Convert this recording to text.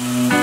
Mm-hmm.